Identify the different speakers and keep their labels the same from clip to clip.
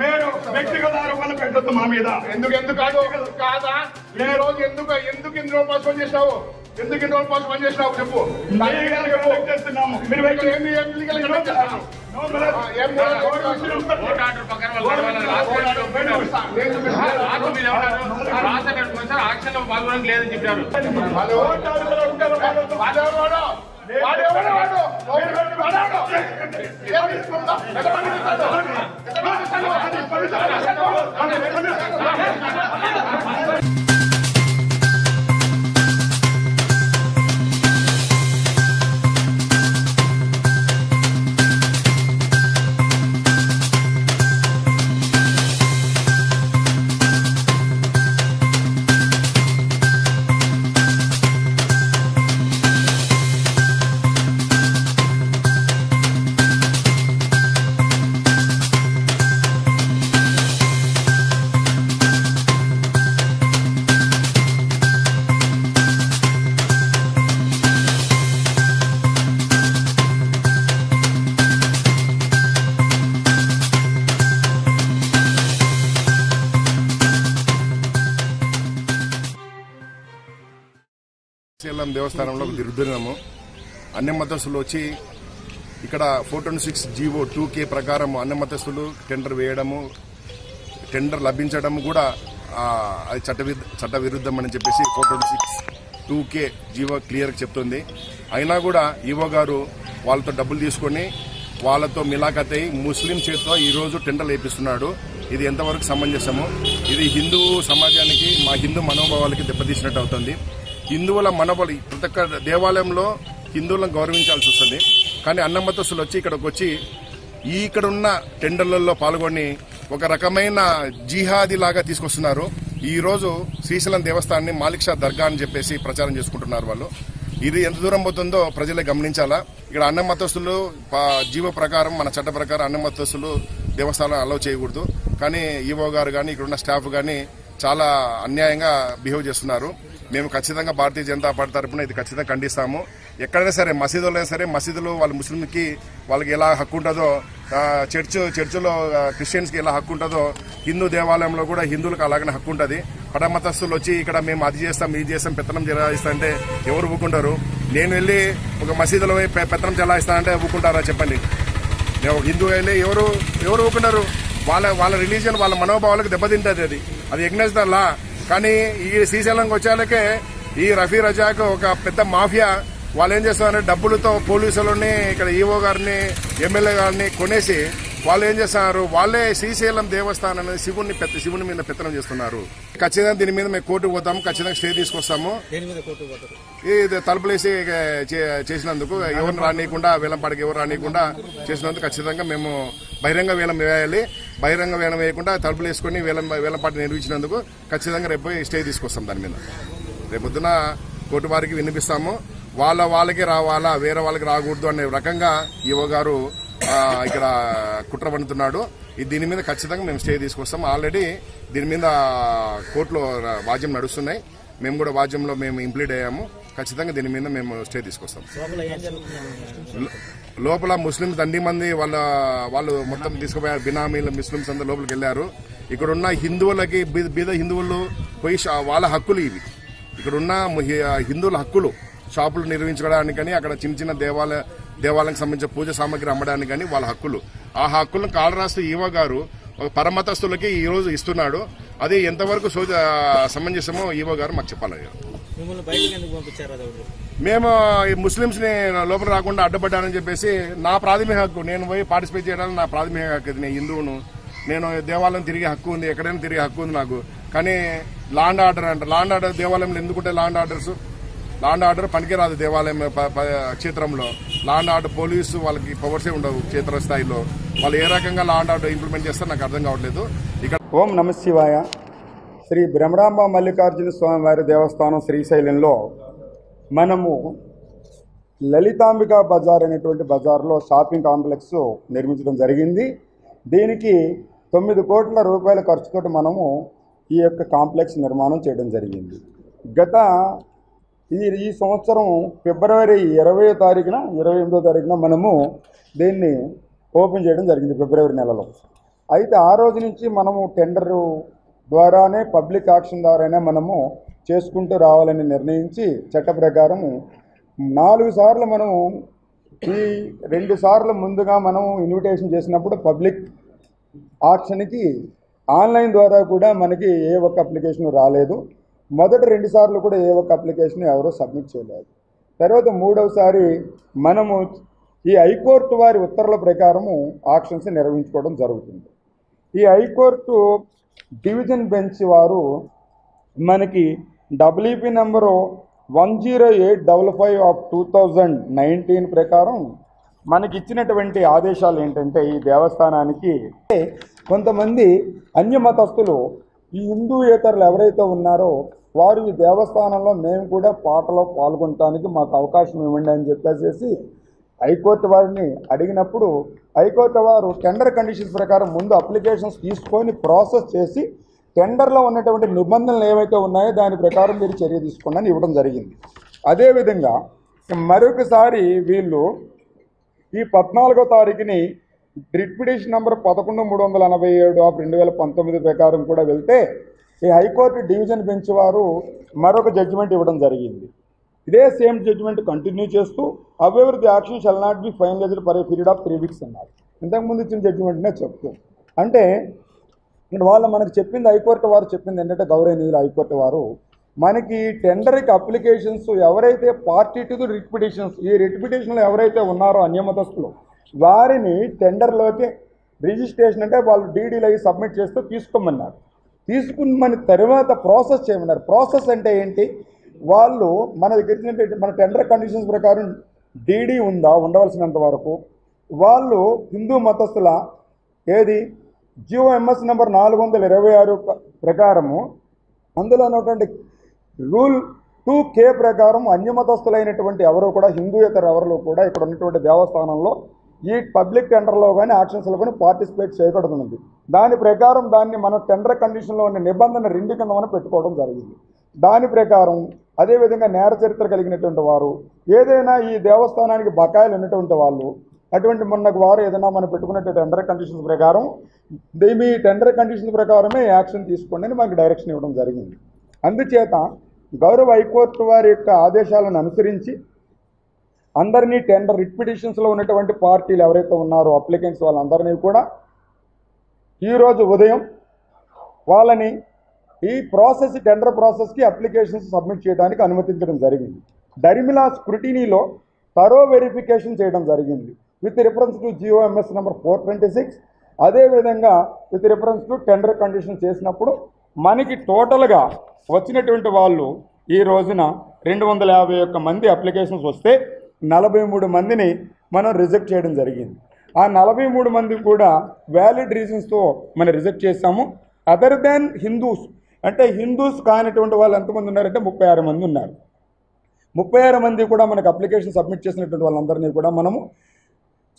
Speaker 1: మీరు
Speaker 2: వ్యక్తిగత ఆరోపణలు పెట్టొద్దు మా మీద.
Speaker 1: ఎందుకు ఎందుకు కాదు? కాదా? ఈ రోజు ఎందుకు ఎందుకు ఇన్ని రోజులు పాస్ చేసినావు? ఎందుకు ఇన్ని రోజులు పాస్ చేసినావు? చెప్పు.
Speaker 2: చేస్తున్నాము. మీరు
Speaker 1: ఏం. ఏం
Speaker 2: చూపిస్తాను. ఆక్షన్లో
Speaker 1: పాల్గొనడానికి
Speaker 2: లేదని చెప్పారు. I'm
Speaker 1: gonna go
Speaker 3: get some more. I'm
Speaker 1: gonna
Speaker 2: go get some more.
Speaker 1: I'm gonna go get some more. I'm gonna go get some more.
Speaker 4: Srisailam దేవస్థానంలో తిరుగుతున్నాము అన్ని మతస్థులు వచ్చి ఇక్కడ four twenty six GO two K ప్రకారం అన్ని మతస్థులు టెండర్ వేయడము tender లభించడం కూడా అది చట్ట చట్ట విరుద్ధం అని చెప్పేసి four twenty six two K GO clear చెప్తుంది. అయినా కూడా ఈవో గారు వాళ్ళతో డబ్బులు తీసుకొని వాళ్ళతో మిలాఖత్ అయి ముస్లిం చేతితో ఈరోజు టెండర్ టెండర్లు వేపిస్తున్నాడు ఇది ఎంతవరకు సమంజసము? ఇది హిందూ సమాజానికి మా హిందూ మనోభావాలకి దెబ్బతీసినట్టు అవుతుంది. హిందువుల మనబలి ప్రతి ఒక్క దేవాలయంలో హిందువులను గౌరవించాల్సి వస్తుంది. కానీ అన్నమతస్తులు వచ్చి ఇక్కడికి వచ్చి ఈ ఇక్కడ ఉన్న టెండర్లలో పాల్గొని ఒక రకమైన జిహాది లాగా తీసుకొస్తున్నారు. ఈ రోజు శ్రీశైలం దేవస్థానాన్ని మాలిక్షా దర్గా అని చెప్పేసి ప్రచారం చేసుకుంటున్నారు వాళ్ళు. ఇది ఎంత దూరం పోతుందో ప్రజలే గమనించాలా? ఇక్కడ అన్న మతస్థులు జీవ ప్రకారం మన చట్ట ప్రకారం అన్న మతస్థులు దేవస్థానం అలౌ చేయకూడదు. కానీ ఈవో గారు కానీ ఇక్కడ ఉన్న స్టాఫ్ కానీ చాలా అన్యాయంగా బిహేవ్ చేస్తున్నారు. మేము ఖచ్చితంగా భారతీయ జనతా పార్టీ తరపున ఇది ఖచ్చితంగా ఖండిస్తాము. ఎక్కడైనా సరే మసీదులో సరే మసీదులు వాళ్ళ ముస్లింకి వాళ్ళకి ఎలా హక్కు ఉంటుందో చర్చ్ చర్చిలో క్రిస్టియన్స్కి ఎలా హక్కు ఉంటుందో హిందూ దేవాలయంలో కూడా హిందువులకు అలాగనే హక్కు ఉంటుంది. పడమతస్తులు వచ్చి ఇక్కడ మేము అది చేస్తాం ఇది చేస్తాం పెత్తనం చెలాయిస్తా అంటే ఎవరు ఊకుంటారు? నేను వెళ్ళి ఒక మసీదులో పోయి పె- పెత్తనం చెలాయిస్తా అంటే ఊకుంటారా చెప్పండి? నేను హిందూ వెళ్ళి ఎవరు ఎవరు ఊకుంటారు? వాళ్ళ వాళ్ళ రిలీజియన్ వాళ్ళ మనోభావాలకు దెబ్బతింటది అది. అది ఎగ్నెస్ ద లా. కానీ ఈ శ్రీశైలంకి వచ్చాలకే ఈ రఫీ రజాక్ ఒక పెద్ద మాఫియా. వాళ్ళు ఏం చేస్తారంటే డబ్బులతో పోలీసులని ఇక్కడ ఈవో గారిని ఎమ్మెల్యే గారిని కొనేసి వాళ్ళు ఏం చేస్తున్నారు? వాళ్ళే శ్రీశైలం దేవస్థానం అనేది శివుని పెద్ద శివుని మీద పెత్తనం చేస్తున్నారు. ఖచ్చితంగా దీని మీద మేము కోర్టుకు పోతాము ఖచ్చితంగా స్టే తీసుకొస్తాము. ఇది తలుపులేసి చేసినందుకు ఎవరిని రానియకుండా వేలంపాడికి ఎవరు రానియకుండా చేసినందుకు ఖచ్చితంగా మేము బహిరంగ వేలం వేయాలి. బహిరంగ వేలం వేయకుండా తలుపులు వేసుకుని వేలం వేలపాటు నిర్మించినందుకు ఖచ్చితంగా రేపు స్టే తీసుకొస్తాం దాని మీద. రేపు పొద్దున కోర్టు వారికి వినిపిస్తాము. వాళ్ళ వాళ్ళకి రావాలా వేరే వాళ్ళకి రాకూడదు అనే రకంగా ఈవో గారు ఇక్కడ కుట్ర పండుతున్నాడు దీని మీద ఖచ్చితంగా మేము స్టే తీసుకొస్తాం. ఆల్రెడీ దీని మీద కోర్టులో వాద్యం నడుస్తున్నాయి. మేము కూడా వాద్యంలో మేము ఇంప్లీడ్ అయ్యాము. ఖచ్చితంగా దీని మీద మేము స్టే తీసుకొస్తాం. లోపల ముస్లింస్ అన్ని మంది వాళ్ళ వాళ్ళు మొత్తం తీసుకుపోయారు. బినామీలు ముస్లింస్ అందరూ లోపలికి వెళ్ళారు. ఇక్కడ ఉన్న హిందువులకి బీద హిందువులు పోయి వాళ్ళ హక్కులు ఇవి. ఇక్కడ ఉన్న ము- హి- హిందువుల హక్కులు. షాపులు నిర్వహించుకోవడానికి కానీ అక్కడ చిన్న చిన్న దేవాలయ దేవాలయానికి సంబంధించిన పూజ సామాగ్రి అమ్మడానికి కానీ వాళ్ళ హక్కులు. ఆ హక్కులను కాళరాష్ట్ర ఈవో గారు ఒక పరమతస్తులకి ఈ రోజు ఇస్తున్నాడు. అది ఎంతవరకు సో సమంజసమో ఈవో గారు మాకు చెప్పాలి మేము ఈ ముస్లింస్ని లోపల రాకుండా అడ్డపడ్డానని చెప్పేసి నా ప్రాథమిక హక్కు నేను పోయి పార్టిసిపేట్ చేయడానికి నా ప్రాథమిక హక్కు ఇది నేను హిందువును. నేను దేవాలయం తిరిగే హక్కు ఉంది ఎక్కడైనా తిరిగే హక్కు ఉంది నాకు. కానీ లాండ్ ఆర్డర్ అంట. లాండ్ ఆర్డర్ దేవాలయంలో ఎందుకుంటే law and orders law and order పనికిరాదు దేవాలయం క్షేత్రంలో. లాండ్ ఆర్డర్ పోలీసు వాళ్ళకి పవర్సే ఉండవు క్షేత్ర స్థాయిలో వాళ్ళు ఏ రకంగా లాండ్ ఆర్డర్ ఇంప్లిమెంట్ చేస్తారో నాకు అర్థం కావట్లేదు. ఇక్కడ
Speaker 2: ఓం నమ శివాయ. శ్రీ భ్రమరాంబ మల్లికార్జున స్వామి వారి దేవస్థానం శ్రీశైలంలో
Speaker 3: మనము లలితాంబిక బజార్ అనేటువంటి బజార్లో షాపింగ్ కాంప్లెక్స్ నిర్మించడం జరిగింది. దీనికి తొమ్మిది కోట్ల రూపాయల ఖర్చుతో మనము ఈ యొక్క కాంప్లెక్స్ నిర్మాణం చేయడం జరిగింది. గత ఈ ఈ సంవత్సరం ఫిబ్రవరి ఇరవై తారీఖున ఇరవై ఎనిమిదో తారీఖున మనము దీన్ని ఓపెన్ చేయడం జరిగింది ఫిబ్రవరి నెలలో. అయితే ఆ రోజు నుంచి మనము టెండరు ద్వారానే పబ్లిక్ ఆక్షన్ ద్వారానే మనము చేసుకుంటూ రావాలని నిర్ణయించి చట్ట ప్రకారము నాలుగు సార్లు మనము ఈ రెండు సార్లు ముందుగా మనం ఇన్విటేషన్ చేసినప్పుడు పబ్లిక్ ఆక్షన్కి ఆన్లైన్ ద్వారా కూడా మనకి ఏ ఒక్క అప్లికేషన్ రాలేదు. మొదటి రెండు సార్లు కూడా ఏ ఒక్క అప్లికేషన్ ఎవరో సబ్మిట్ చేయలేదు. తర్వాత మూడవసారి మనము ఈ హైకోర్టు వారి ఉత్తర్వుల ప్రకారము ఆక్షన్స్ నిర్వహించుకోవడం జరుగుతుంది. ఈ హైకోర్టు డివిజన్ బెంచ్ వారు మనకి WP number one zero eight double five of two thousand nineteen ప్రకారం మనకి ఇచ్చినటువంటి ఆదేశాలు ఏంటంటే ఈ దేవస్థానానికి కొంతమంది అన్యమతస్థులు ఈ హిందూయేతరులు ఎవరైతే ఉన్నారో వారు ఈ దేవస్థానంలో మేము కూడా పాటలో పాల్గొనడానికి మాకు అవకాశం ఇవ్వండి అని చెప్పేసి హైకోర్టు వారిని అడిగినప్పుడు హైకోర్టు వారు టెండర్ కండిషన్స్ ప్రకారం ముందు అప్లికేషన్స్ తీసుకొని ప్రాసెస్ చేసి టెండర్లో ఉన్నటువంటి నిబంధనలు ఏవైతే ఉన్నాయో దాని ప్రకారం మీరు చర్య తీసుకోండి ఇవ్వడం జరిగింది. అదేవిధంగా మరొకసారి వీళ్ళు ఈ పద్నాలుగో తారీఖుని రిపిటేషన్ నెంబర్ పదకొండు మూడు వందల ఎనభై ఏడు ఆఫ్ రెండు వేల పంతొమ్మిది ప్రకారం కూడా వెళ్తే ఈ హైకోర్టు డివిజన్ బెంచ్ వారు మరొక జడ్జిమెంట్ ఇవ్వడం జరిగింది. ఇదే సేమ్ జడ్జిమెంట్ కంటిన్యూ చేస్తూ however the action shall not be finalised per a period of three weeks అన్నారు ఇంతకుముందు ఇచ్చిన జడ్జిమెంట్నే చెప్తూ. అంటే ఇక్కడ వాళ్ళు మనకు చెప్పింది హైకోర్టు వారు చెప్పింది ఏంటంటే గౌరవనీయులు హైకోర్టు వారు మనకి టెండర్కి అప్లికేషన్స్ ఎవరైతే పార్టీ టు రిట్ పిటిషన్స్ ఈ రిట్ పిటిషన్లు ఎవరైతే ఉన్నారో అన్యమతస్తులు వారిని టెండర్లోకి రిజిస్ట్రేషన్ అంటే వాళ్ళు డీడీలు అవి సబ్మిట్ చేస్తూ తీసుకోమన్నారు. తీసుకున్న తర్వాత ప్రాసెస్ చేయమన్నారు. ప్రాసెస్ అంటే ఏంటి? వాళ్ళు మన దగ్గర మన టెండర్ కండిషన్స్ ప్రకారం డీడీ ఉందా ఉండవలసినంత వరకు? వాళ్ళు హిందూ మతస్థుల ఏది? జియో ఎంఎస్ నెంబర్ నాలుగు వందల ఇరవై ఆరు ప్రకారము అందులో ఉన్నటువంటి రూల్ టూ కే ప్రకారం అన్యమతస్థులైనటువంటి ఎవరు కూడా హిందూయేతర ఎవరు కూడా ఇక్కడ ఉన్నటువంటి దేవస్థానంలో ఈ పబ్లిక్ టెండర్లో కానీ ఆక్షన్స్లో కానీ పార్టిసిపేట్ చేయకూడదు దాని ప్రకారం దాన్ని మన టెండర్ కండిషన్లో ఉన్న నిబంధన రెండు కింద మనం పెట్టుకోవడం జరిగింది. దాని ప్రకారం అదేవిధంగా నేర చరిత్ర కలిగినటువంటి వారు ఏదైనా ఈ దేవస్థానానికి బకాయిలు ఉన్నటువంటి వాళ్ళు అటువంటి మొన్నకు వారు ఏదైనా మనం పెట్టుకున్నట్టు టెండర్ కండిషన్స్ ప్రకారం మీ టెండర్ కండిషన్స్ ప్రకారమే యాక్షన్ తీసుకోండి అని మాకు డైరెక్షన్ ఇవ్వడం జరిగింది. అందుచేత గౌరవ హైకోర్టు వారి యొక్క ఆదేశాలను అనుసరించి అందరినీ టెండర్ రిట్పిటిషన్స్లో ఉన్నటువంటి పార్టీలు ఎవరైతే ఉన్నారో అప్లికెంట్స్ వాళ్ళందరినీ కూడా ఈరోజు ఉదయం వాళ్ళని ఈ ప్రాసెస్ టెండర్ ప్రాసెస్కి అప్లికేషన్స్ సబ్మిట్ చేయడానికి అనుమతించడం జరిగింది. డరిమిలా స్క్రూటినీలో తరో వెరిఫికేషన్ చేయడం జరిగింది. With reference to GOMS number four twenty six అదేవిధంగా with reference to tender condition చేసినప్పుడు మనకి టోటల్గా వచ్చినటువంటి వాళ్ళు ఈ రోజున రెండు వందల యాభై ఒక్క మంది అప్లికేషన్స్ వస్తే నలభై మూడు మందిని మనం రిజెక్ట్ చేయడం జరిగింది. ఆ నలభై మూడు మంది కూడా వ్యాలిడ్ రీజన్స్తో మనం రిజెక్ట్ చేస్తాము అదర్ దాన్ హిందూస్ అంటే హిందూస్ కానిటువంటి వాళ్ళు ఎంతమంది ఉన్నారంటే ముప్పై ఆరు మంది ఉన్నారు. ముప్పై ఆరు మంది కూడా మనకు అప్లికేషన్ సబ్మిట్ చేసినటువంటి వాళ్ళందరినీ కూడా మనము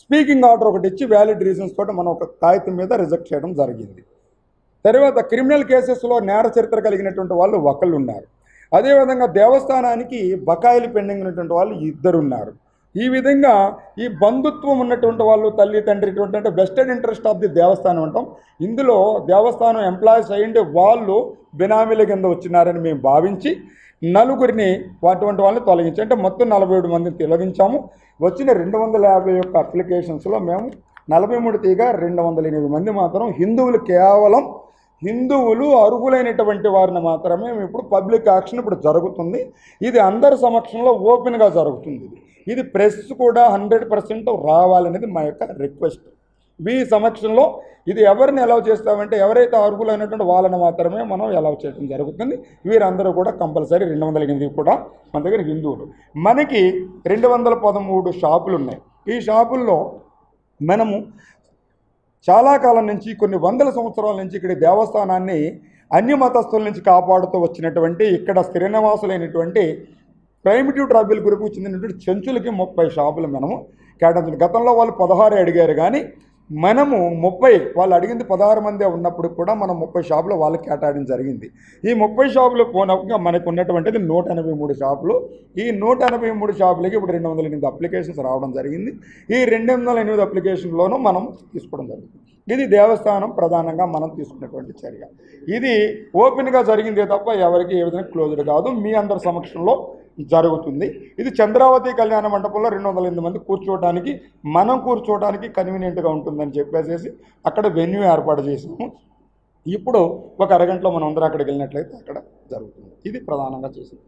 Speaker 3: స్పీకింగ్ ఆర్డర్ ఒకటి ఇచ్చి వ్యాలిడ్ రీజన్స్ తోటి మనం ఒక కాగితం మీద రిజెక్ట్ చేయడం జరిగింది. తర్వాత క్రిమినల్ కేసెస్లో నేర చరిత్ర కలిగినటువంటి వాళ్ళు ఒకళ్ళు ఉన్నారు. అదేవిధంగా దేవస్థానానికి బకాయిలు పెండింగ్ ఉన్నటువంటి వాళ్ళు ఇద్దరు ఉన్నారు. ఈ విధంగా ఈ బంధుత్వం ఉన్నటువంటి వాళ్ళు తల్లి తండ్రి ఇటువంటి అంటే బెస్టెడ్ ఇంట్రెస్ట్ ఆఫ్ ది దేవస్థానం అంటాం. ఇందులో దేవస్థానం ఎంప్లాయీస్ అయ్యిండే వాళ్ళు బినామీల కింద వచ్చినారని మేము భావించి నలుగురిని అటువంటి వాళ్ళని తొలగించి అంటే మొత్తం నలభై ఏడు మందిని తొలగించాము వచ్చిన రెండు వందల యాభై యొక్క అప్లికేషన్స్లో మేము నలభై మూడు తీగా రెండు వందల ఎనిమిది మంది మాత్రం హిందువులు కేవలం హిందువులు అర్హులైనటువంటి వారిని మాత్రమే ఇప్పుడు పబ్లిక్ యాక్షన్ ఇప్పుడు జరుగుతుంది. ఇది అందరి సమక్షంలో ఓపెన్గా జరుగుతుంది. ఇది ఇది ప్రెస్ కూడా హండ్రెడ్ పర్సెంట్ రావాలనేది మా యొక్క రిక్వెస్ట్. మీ సమక్షంలో ఇది ఎవరిని అలౌ చేస్తామంటే ఎవరైతే అర్హులైనటువంటి వాళ్ళని మాత్రమే మనం అలౌ చేయడం జరుగుతుంది. వీరందరూ కూడా కంపల్సరీ రెండు వందల ఎనిమిది కూడా మన దగ్గర హిందువులు. మనకి రెండు వందల పదమూడు షాపులు ఉన్నాయి. ఈ షాపుల్లో మనము చాలా కాలం నుంచి కొన్ని వందల సంవత్సరాల నుంచి ఇక్కడ దేవస్థానాన్ని అన్య మతస్థుల నుంచి కాపాడుతూ వచ్చినటువంటి ఇక్కడ స్థిర నివాసులైనటువంటి ప్రైమిటివ్ ట్రైబల్ గ్రూప్కి చెందినటువంటి చెంచులకి ముప్పై షాపులు మనము కేటాయించడం. గతంలో వాళ్ళు పదహారు అడిగారు కానీ మనము ముప్పై వాళ్ళు అడిగింది పదహారు మందే ఉన్నప్పుడు కూడా మనం ముప్పై షాపులు వాళ్ళకి కేటాయడం జరిగింది. ఈ ముప్పై షాపులు పోనప్పుగా మనకు ఉన్నటువంటిది నూట ఎనభై మూడు షాపులు. ఈ నూట ఎనభై మూడు షాపులకి ఇప్పుడు రెండు వందల ఎనిమిది అప్లికేషన్స్ రావడం జరిగింది. ఈ రెండు వందల ఎనిమిది అప్లికేషన్లోనూ మనం తీసుకోవడం జరిగింది. ఇది దేవస్థానం ప్రధానంగా మనం తీసుకున్నటువంటి చర్య. ఇది ఓపెన్గా జరిగిందే తప్ప ఎవరికి ఏ విధంగా క్లోజ్డ్ కాదు. మీ అందరి సమక్షంలో జరుగుతుంది. ఇది చంద్రావతి కళ్యాణ మండపంలో రెండు వందల ఎనిమిది మంది కూర్చోవడానికి మనం కూర్చోవడానికి కన్వీనియంట్గా ఉంటుందని చెప్పేసేసి అక్కడ వెన్యూ ఏర్పాటు చేసాము ఇప్పుడు ఒక అరగంటలో మనం అందరం అక్కడికి వెళ్ళినట్లయితే అక్కడ జరుగుతుంది. ఇది ప్రధానంగా చేసింది.